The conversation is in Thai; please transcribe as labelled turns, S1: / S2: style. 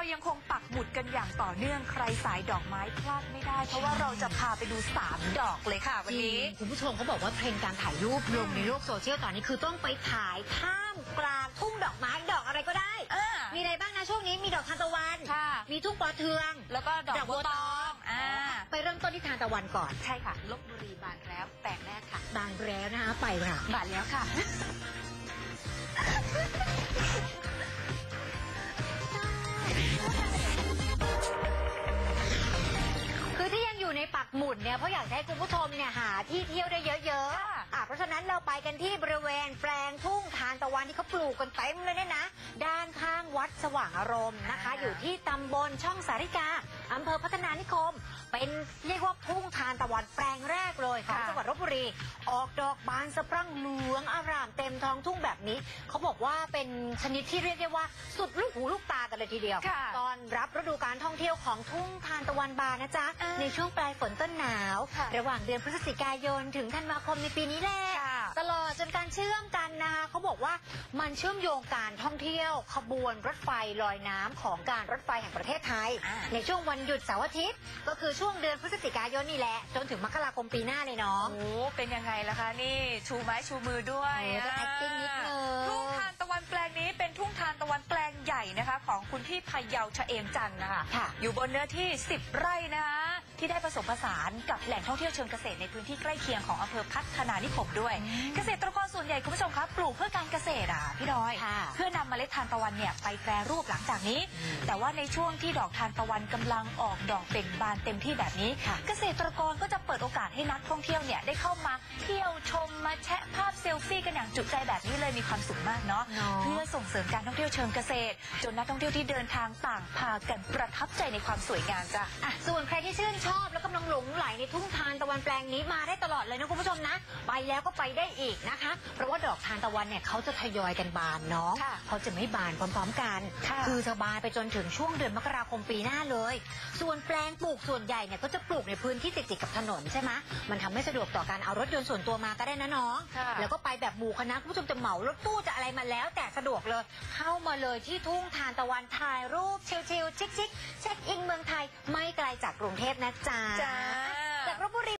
S1: เรายังคงปักหมุดกันอย่างต่อเนื่องใครสายดอกไม้พลาดไม่ได้ เพราะว่าเราจะพาไปดู 3 ดอกเลยค่ะ วันนี้
S2: จริงคุณผู้ชมเขาบอกว่าเทรนด์การถ่ายรูปลงในโลกโซเชียลตอนนี้คือต้องไปถ่ายท่ามกลางทุ่งดอกไม้ดอกอะไรก็ได้
S1: อ่า
S2: มีอะไรบ้างนะช่วงนี้มีดอกทานตะวัน
S1: ค่ะ
S2: มีทุ่งปอเทือง
S1: แล้วก็ดอกบัวตองอ่า
S2: ไปเริ่มต้นที่ทานตะวันก่อน
S1: ใช่ค่ะลบบุรีบานแล้วแปลงแรกค่ะ
S2: บานแล้วนะคะไปค่ะ
S1: บานแล้วค่ะ
S2: ในปักหมุดเนี่ยเพราะอยากจะให้คุณผู้ชมเนี่ยหาที่เที่ยวได้เยอะ
S1: ค่ะ
S2: ๆอะเพราะฉะนั้นเราไปกันที่บริเวณแปลงทุ่งทานตะวันที่เขาปลูกกันเต็มเลยเนี่ยนะ ด้านข้างวัดสว่างอารมณ์นะคะ อยู่ที่ตำบลช่องสาริกาอำเภอพัฒนานิคมเป็ นเรียกว่าทุ่งทานตะวันแปลงแรกเลยของ
S1: ค่ะ
S2: จังหวัดลบบุรี ออกดอกบานสะพรั่งเหลืองอารามเต็มท้องทุ่งแบบนี้ เขาบอกว่าเป็นชนิดที่เรียกได้ว่าสุดลูกหูลูกตากันเลยทีเดียว
S1: ค่ะ
S2: ตอนรับฤดูการท่องเที่ยวของทุ่งทานตะวันบานนะจ๊ะ
S1: อ่า
S2: ในช่วงปลายฝนต้นหนาว
S1: ค่ะ
S2: ระหว่างเดือนพฤศจิกายนถึงธันวาคมในปีนี้แหละ
S1: ค่ะ
S2: ตลอดจนการเชื่อมกันนะคะเขาบอกว่ามันเชื่อมโยงการท่องเที่ยว ขบวนรถไฟลอยน้ำของการรถไฟแห่งประเทศไทย
S1: อ่า
S2: ในช่วงวันหยุดเสาร์อาทิตย์ ก็คือช่วงเดือนพฤศจิกายนนี่แหละ จนถึงมกราคมปีหน้าเลยน้อง
S1: โอ้เป็นยังไงล่ะคะนี่ชูไม้ชูมือด้วย
S2: เออก็ acting นิดนึง
S1: ทุ่งทานตะวันแปลงนี้เป็นทุ่งทานตะวันแปลงใหญ่นะคะ ของคุณพี่พะเยาชะเอมจันทร์นะคะ
S2: ค่ะ
S1: อยู่บนเนื้อที่ 10 ไร่นะคะ ที่ได้ผสมผสานกับแหล่งท่องเที่ยวเชิงเกษตรในพื้นที่ใกล้เคียงของอำเภอพัฒนานิคมด้วย เกษตรกรส่วนใหญ่คุณผู้ชมครับปลูกเพื่อการเกษตรอะพี่น้อย
S2: ค่ะ
S1: เพื่อนำเมล็ดทานตะวันเนี่ยไปแปรรูปหลังจากนี้
S2: อืม
S1: แต่ว่าในช่วงที่ดอกทานตะวันกำลังออกดอกเบ่งบานเต็มที่แบบนี้
S2: ค่ะ
S1: เกษตรกรก็จะเปิดโอกาสให้นักท่องเที่ยวเนี่ยได้เข้ามาเที่ยวชมมาแชะภาพเซลฟี่กันอย่างจุใจแบบนี้เลยมีความสุขมากเนาะ
S2: เนาะ
S1: เพื่อส่งเสริมการท่องเที่ยวเชิงเกษตร จนนักท่องเที่ยวที่เดินทางต่างพากันประทับใจในความสวยงามจ้ะ
S2: อะส่วนใครที่ชื่นชอบแล้วกำลังหลงไหลในทุ่งทานตะวันแปลงนี้มาได้ตลอดเลยนะคุณผู้ชมนะ ไปแล้วก็ไปได้อีกนะคะ เพราะว่าดอกทานตะวันเนี่ยเขาจะทยอยกันบานเนาะ
S1: ค่ะ
S2: เขาจะไม่บานพร้อมๆกัน
S1: ค่ะ
S2: อจะบานไปจนถึงช่วงเดือนมกราคมปีหน้าเลย ส่วนแปลงปลูกส่วนใหญ่เนี่ยก็จะปลูกในพื้นที่ติดๆกับถนนใช่ไหมมันทำให้สะดวกต่อการเอารถยนต์ส่วนตัวมาก็ได้นะน้อง
S1: ค่ะ
S2: แล้วก็ไปแบบหมู่คณะคุณผู้ชมจะเหมารถตู้จะอะไรมาแล้ว แต่สะดวกเลย เข้ามาเลยที่ทุ่งทานตะวันถ่ายรูปชิลๆชิคๆเช็คอินเมืองไทยไม่ไกลจากกรุงเทพนะจ๊ะ
S1: จ้า
S2: จากลบบุรี